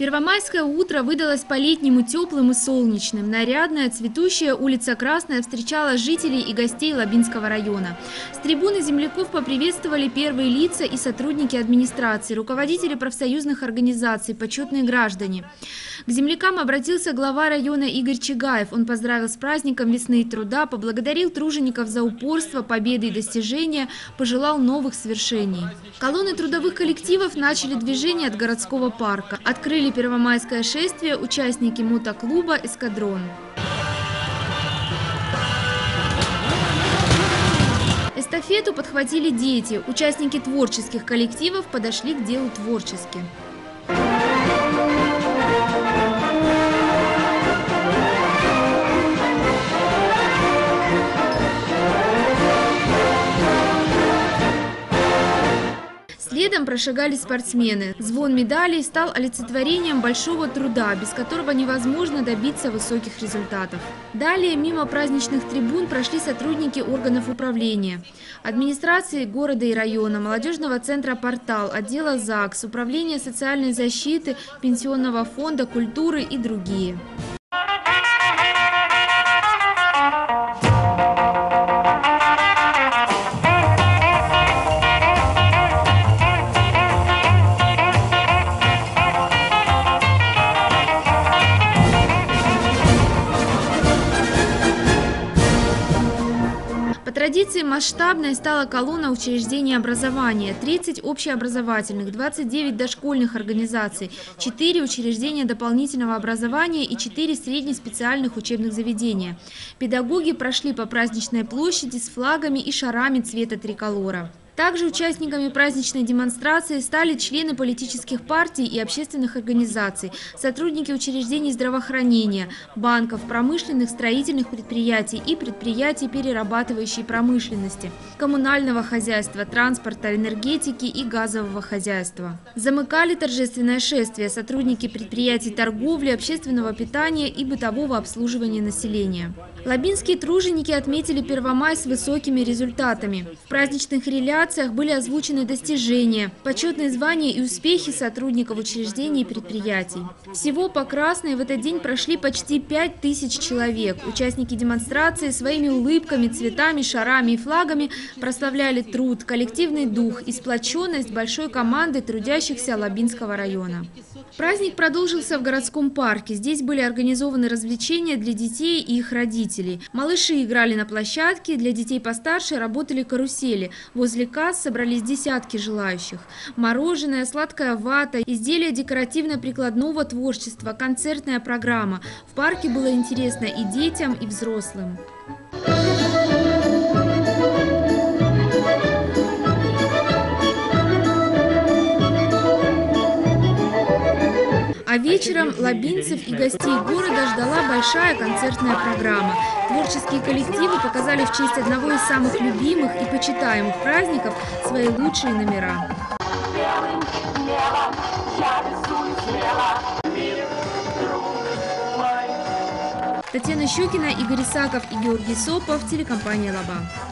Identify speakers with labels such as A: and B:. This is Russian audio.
A: Первомайское утро выдалось по-летнему теплым и солнечным. Нарядная, цветущая улица Красная встречала жителей и гостей Лабинского района. С трибуны земляков поприветствовали первые лица и сотрудники администрации, руководители профсоюзных организаций, почетные граждане. К землякам обратился глава района Игорь Чигаев. Он поздравил с праздником весны и труда, поблагодарил тружеников за упорство, победы и достижения, пожелал новых свершений. Колонны трудовых коллективов начали движение от городского парка. Открыли первомайское шествие участники мотоклуба «Эскадрон». Эстафету подхватили дети. Участники творческих коллективов подошли к делу творчески. Следом прошагали спортсмены. Звон медалей стал олицетворением большого труда, без которого невозможно добиться высоких результатов. Далее мимо праздничных трибун прошли сотрудники органов управления, администрации города и района, молодежного центра «Портал», отдела ЗАГС, управления социальной защиты, пенсионного фонда, культуры и другие. По традиции масштабной стала колонна учреждений образования, 30 общеобразовательных, 29 дошкольных организаций, 4 учреждения дополнительного образования и 4 среднеспециальных учебных заведения. Педагоги прошли по праздничной площади с флагами и шарами цвета триколора. Также участниками праздничной демонстрации стали члены политических партий и общественных организаций, сотрудники учреждений здравоохранения, банков, промышленных строительных предприятий и предприятий перерабатывающей промышленности, коммунального хозяйства, транспорта, энергетики и газового хозяйства. Замыкали торжественное шествие сотрудники предприятий торговли, общественного питания и бытового обслуживания населения. Лабинские труженики отметили Первомай с высокими результатами. В праздничных реляциях были озвучены достижения, почетные звания и успехи сотрудников учреждений и предприятий. Всего по Красной в этот день прошли почти 5 тысяч человек. Участники демонстрации своими улыбками, цветами, шарами и флагами прославляли труд, коллективный дух и сплоченность большой команды трудящихся Лабинского района. Праздник продолжился в городском парке. Здесь были организованы развлечения для детей и их родителей. Малыши играли на площадке, для детей постарше работали карусели. Возле касс собрались десятки желающих. Мороженое, сладкая вата, изделия декоративно-прикладного творчества, концертная программа. В парке было интересно и детям, и взрослым. Вечером лабинцев и гостей города ждала большая концертная программа. Творческие коллективы показали в честь одного из самых любимых и почитаемых праздников свои лучшие номера. Татьяна Щукина, Игорь Исаков и Георгий Сопов, телекомпания «Лаба».